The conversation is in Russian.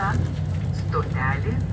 назад. Сто пяли